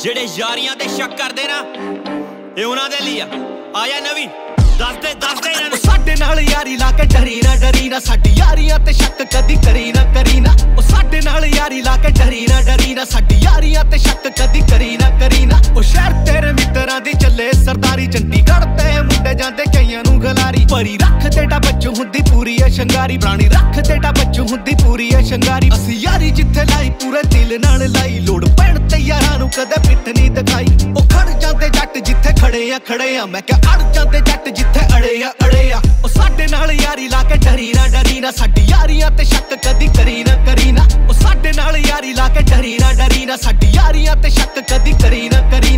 ਜਿਹੜੇ ਯਾਰੀਆਂ ਤੇ ਸ਼ੱਕ ਕਰਦੇ ਨਾ ਇਹ ਉਹਨਾਂ ਦੇ ਲਈ ਆ। ਆਇਆ ਨਵੀ। ਦੱਸਦੇ ਦੱਸਦੇ ਇਹਨਾਂ ਨੂੰ। ਸਾਡੇ ਨਾਲ ਯਾਰੀ ਲਾ ਕੇ ਡਰੀ ਨਾ ਡਰੀ ਨਾ। ਸਾਡੀ ਯਾਰੀਆਂ ਤੇ ਸ਼ੱਕ ਕਦੀ ਕਰੀ ਨਾ ਕਰੀ ਨਾ। ਉਹ ਸਾਡੇ ਨਾਲ ਯਾਰੀ ਲਾ ਕੇ ਡਰੀ ਨਾ ਡਰੀ ਨਾ। ਸਾਡੀ ਯਾਰੀਆਂ ਤੇ ਸ਼ੱਕ ਕਦੀ ਕਰੀ ਨਾ ਕਰੀ ਨਾ। ਉਹ ਸ਼ਹਿਰ ਤੇਰੇ ਮਿੱਤਰਾਂ ਦੀ ਸਰਦਾਰੀ ਚੰਡੀਗੜ੍ਹ ਤੇ ਮੁੰਡੇ ਜਾਂਦੇ ਕਈਆਂ ਨੂੰ ਗਲਾਰੀ। ਪਰੀ ਰੱਖ ਤੇਟਾ ਬੱਚੂ ਹੁੰਦੀ ਪੂਰੀ ਐ ਸ਼ੰਗਾਰੀ। ਪ੍ਰਾਣੀ ਰੱਖ ਤੇਟਾ ਬੱਚੂ ਹੁੰਦੀ ਪੂਰੀ ਐ ਸ਼ੰਗਾਰੀ। ਅਸੀਂ ਯਾਰੀ ਜਿੱਥੇ ਲਾਈ, ਪੂਰੇ ਦਿਲ ਨਾਲ ਲਾਈ। ਲੋੜ ਪੈਣ ਤੇ ਯਾਰਾਂ ਨੂੰ ਕਦੇ ਪਿੱਠ ਨਹੀਂ ਦਿਖਾਈ। ਉਹ ਖੜ ਜਾਂਦੇ ਜੱਟ ਜਿੱਥੇ ਖੜੇ ਆ ਖੜੇ ਆ। ਮੈਂ ਕਿਹਾ, ਅੜ ਜਾਂਦੇ ਜੱਟ ਜਿੱਥੇ ਅੜੇ ਆ ਅੜੇ ਆ। ਉਹ ਸਾਡੇ ਨਾਲ ਯਾਰੀ ਲਾ ਕੇ ਡਰੀ ਨਾ ਡਰੀ ਨਾ। ਸਾਡੀ ਯਾਰੀਆਂ ਤੇ ਸ਼ੱਕ ਕਦੀ ਕਰੀ ਨਾ ਕਰੀ ਨਾ। ਉਹ ਸਾਡੇ ਨਾਲ ਯਾਰੀ ਲਾ ਕੇ ਡਰੀ ਨਾ ਡਰੀ ਨਾ। ਸਾਡੀ ਯਾਰੀਆਂ ਤੇ ਸ਼ੱਕ ਕਦੀ ਕਰੀ ਨਾ, ਕਰੀ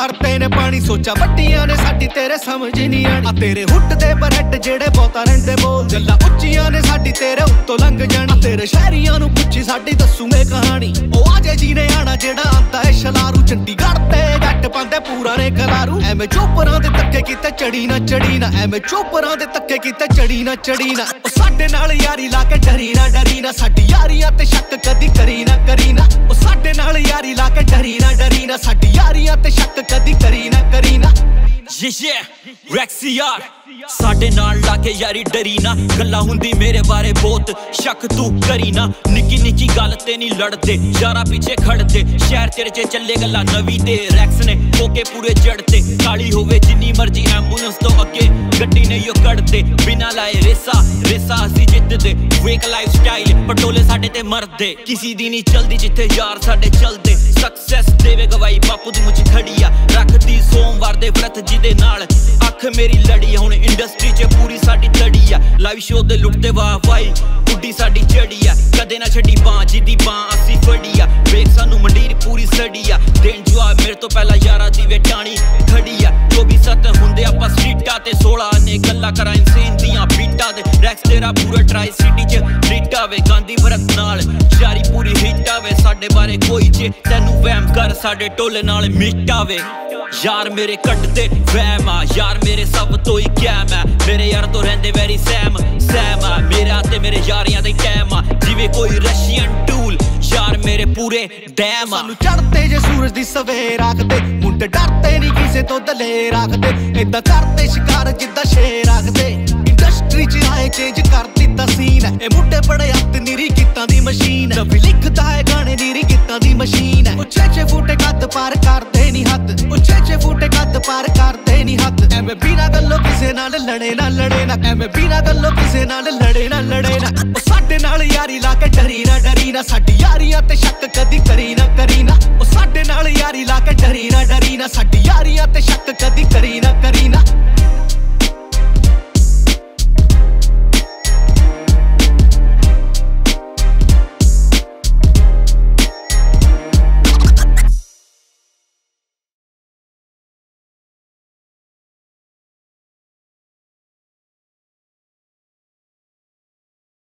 ਵੈਲੀ ਨੇ ਪਾਣੀ ਸੋਚਾ ਵੱਡੀਆਂ ਨੇ ਸਾਡੀ, ਤੇਰੇ ਸਮਝ ਨਹੀਂ ਆਣੀ ਆ ਤੇਰੇ ਹੁੱਟ ਦੇ ਬਰੱਟ ਜਿਹੜੇ ਬਹੁਤਾ ਰਹਿੰਦੇ ਬੋਲ। ਗੱਲਾਂ ਉੱਚੀਆਂ ਨੇ ਸਾਡੀ, ਤੇਰੇ ਉੱਤੋਂ ਲੰਘ ਜਾਣੀ। ਤੇਰੇ ਸ਼ਹਿਰੀਆਂ ਨੂੰ ਪੁੱਛੀ ਸਾਡੀ, ਦੱਸੂਗੇ ਕਹਾਣੀ। ਉਹ ਆਜੇ ਜੀ ਨੇ ਆਣਾ ਜਿਹੜਾ ਆਂਦਾ ਏ ਸ਼ਲਾਰੂ। ਚੰਡੀਗੜ੍ਹ ਤੇ ਜੱਟ ਪਾਉਂਦੇ ਪੂਰਾ ਨੇ ਕਲਾਰੂ ਐਵੇਂ ਚੋਪਰਾਂ ਦੇ ਤੱਕੇ ਕੀਤੇ ਚੜੀ ਨਾ ਚੜੀ ਨਾ। ਐਵੇਂ ਚੋਪਰਾਂ ਦੇ ਤੱਕੇ ਕੀਤੇ ਚੜੀ ਨਾ ਚੜੀ ਨਾ। ਉਹ ਸਾਡੇ ਨਾਲ ਯਾਰੀ ਲਾ ਕੇ ਡਰੀ ਨਾ ਡਰੀ ਨਾ। ਸਾਡੀ ਯਾਰੀਆਂ ਤੇ ਸ਼ੱਕ ਕਦੀ ਕਰੀ ਨਾ, ਕਰੀ ਯਾਰੀ ਲਾ ਕੇ ਡਰੀ ਨਾ ਡਰੀ ਨਾ। ਸਾਡੀ ਯਾਰੀਆਂ ਤੇ ਸ਼ੱਕ ਕਦੀ ਕਰੀ ਨਾ ਕਰੀ ਨਾ। ਯੇ ਯੇ ਰੈਕਸੀਆ ਸਾਡੇ ਨਾਲ ਲਾ ਕੇ ਯਾਰੀ ਡਰੀ ਨਾ। ਗੱਲਾਂ ਹੁੰਦੀ ਮੇਰੇ ਬਾਰੇ ਬਹੁਤ। ਸ਼ੱਕ ਤੂੰ ਕਰੀ ਨਾ। ਨਿੱਕੀ ਨਿੱਕੀ ਗੱਲ ਤੇ ਨਹੀਂ ਲੜਦੇ। ਯਾਰਾ ਪਿੱਛੇ ਖੜਦੇ। ਸ਼ਹਿਰ ਤੇਰੇ 'ਚ ਚੱਲੇ ਗੱਲਾਂ ਨਵੀਂ ਤੇ ਰੈਕਸ ਨੇ ਕੋਕੇ ਪੂਰੇ ਜੜਤੇ ਕਾਲੀ ਹੋਵੇ ਜਿੰਨੀ ਮਰਜ਼ੀ ਐਂਬੂਲੈਂਸ ਤੋਂ ਅੱਗੇ। ਗੱਡੀ ਨਹੀਂ ਉਹ ਕੱਢਦੇ। ਬਿਨਾ ਲਾਏ ਰੇਸਾ। ਰੇਸਾ ਅਸੀਂ ਜਿੱਤਦੇ ਵੇਕ ਲਾਈਫ ਸਟਾਈਲ ਪਟੋਲੇ ਸਾਡੇ ਤੇ ਮਰਦੇ। ਕਿਸੇ ਦੀ ਨਹੀਂ ਚਲਦੀ ਜਿੱਥੇ ਯਾਰ ਸਾਡੇ ਚੱਲਦੇ। ਸਕਸੈਸ ਦੇਵੇ ਗਵਾਈ ਬਾਪੂ ਦੀ ਮੁੱਛ ਖੜੀ ਰੱਖਦੀ ਸੋਮਵਾਰ ਦੇ ਵਰਤ ਜਿਹਦੇ ਨਾਲ। ਅੱਖ ਮੇਰੀ ਲੜੀ ਹੁਣ ਇੰਡਸਟਰੀ 'ਚ ਪੂਰੀ ਸਾਡੀ ਤੜੀ ਆ। ਲਾਈਵ ਸ਼ੋਅ ਦੇ ਲੁੱਟਦੇ ਵਾਹ ਵਾਈ ਉੱਡੀ ਸਾਡੀ ਚੜੀ ਆ। ਕਦੇ ਨਾ ਛੱਡੀ ਬਾਂ ਜਿਹਦੀ ਬਾਂ ਅਸੀਂ ਫੜੀ ਆ। ਵੇਖ ਸਾਨੂੰ ਮੰਡੀਰ ਪੂਰੀ ਸੜੀ ਆ। ਦੇਣ ਜਵਾਬ ਮੇਰੇ ਤੋਂ ਪਹਿਲਾਂ ਯਾਰਾਂ ਦੀ ਵੇਟਾਣੀ ਖੜੀ ਆ। 24 ਸੱਤ ਹੁੰਦੇ ਆਪਾਂ ਸਟਰੀਟਾਂ ਤੇ 16 ਨੇ ਗੱਲਾਂ ਕਰਾਂ ਇਨਸੇਨ ਦੀਆਂ। ਬੀਟਾਂ ਤੇਰਾ ਪੂਰਾ ਟਰਾਈ ਸਿਟੀ 'ਚ ਰੀਟਾ ਵੇ ਗਾਂਧੀ ਭਰਤ ਨਾਲ। ਯਾਰੀ ਪੂਰੀ ਹਿੱਟ ਆਵੇ, ਸਾਡੇ ਬਾਰੇ ਕੋਈ ਜੇ ਤੈਨੂੰ ਵਹਿਮ ਕਰ, ਸਾਡੇ ਟੋਲੇ ਨਾਲ ਮਿਟਾਵੇ ਯਾਰ ਮੇਰੇ ਕੱਟਦੇ ਵਹਿਮ ਆ, ਯਾਰ ਮੇਰੇ ਸਭ ਤੋਂ ਹੀ ਕੈਮ ਆ। ਮੇਰੇ ਯਾਰ ਤੋਂ ਰਹਿੰਦੇ ਵੈਰੀ ਸੈਮ ਸੈਮ ਆ। ਮੇਰਾ ਤੇ ਮੇਰੇ ਯਾਰੀਆਂ ਦੇ ਟਾਈਮ ਆ। ਜਿਵੇਂ ਕੋਈ ਰਸ਼ੀਅਨ ਟੂਲ ਯਾਰ ਮੇਰੇ ਪੂਰੇ ਡੈਮ ਆ। ਸਾਨੂੰ ਚੜਦੇ ਜੇ ਸੂਰਜ ਦੀ ਸਵੇਰ ਆਖਦੇ, ਮੁੰਡੇ ਡਰਦੇ ਨਹੀਂ ਕਿਸੇ ਤੋਂ ਦਲੇਰ ਆਖਦੇ। ਏਦਾਂ ਕਰਦੇ ਸ਼ਿਕਾਰ ਜਿੱਦਾਂ ਸ਼ੇਰ ਆਖਦੇ। ਇੰਡਸਟਰੀ 'ਚ ਆਏ ਚੇਂਜ ਕਰ ਦਿੱਤਾ ਸੀਨ ਇਹ ਮੁੰਡੇ ਬੜੇ ਹੱਥ ਨੀਰੀ ਗੀਤਾਂ ਦੀ ਮਸ਼ੀਨ। ਹੈ ਲਿਖਦਾ ਹੈ ਗਾਣੇ ਨੀਰੀ ਗੀਤਾਂ ਦੀ ਮਸ਼ੀਨ। ਉਹ ਛੇ ਛੇ ਫੁੱਟੇ ਕੱਦ ਪਾਰ ਕਰਦੇ ਨਹੀਂ ਹੱਦ ਉਹ ਛੇ ਛੇ ਫੁੱਟੇ ਕੱਦ ਪਾਰ ਕਰਦੇ ਨਹੀਂ ਹੱਦ ਐਵੇਂ ਬਿਨਾ ਗੱਲੋਂ ਕਿਸੇ ਨਾਲ ਲੜੇ ਨਾ ਲੜੇ ਨਾ। ਐਵੇਂ ਬਿਨਾ ਗੱਲੋਂ ਕਿਸੇ ਨਾਲ ਲੜੇ ਨਾ ਲੜੇ ਨਾ। ਉਹ ਸਾਡੇ ਨਾਲ ਯਾਰੀ ਲਾ ਕੇ ਡਰੀ ਨਾ ਡਰੀ ਨਾ। ਸਾਡੀ ਯਾਰੀਆਂ ਤੇ ਸ਼ੱਕ ਕਦੀ ਕਰੀ ਨਾ ਕਰੀ ਨਾ। ਉਹ ਸਾਡੇ ਨਾਲ ਯਾਰੀ ਲਾ ਕੇ ਡਰੀ ਨਾ ਡਰੀ ਨਾ। ਸਾਡੀ ਯਾਰੀਆਂ ਤੇ ਸ਼ੱਕ ਕਦੀ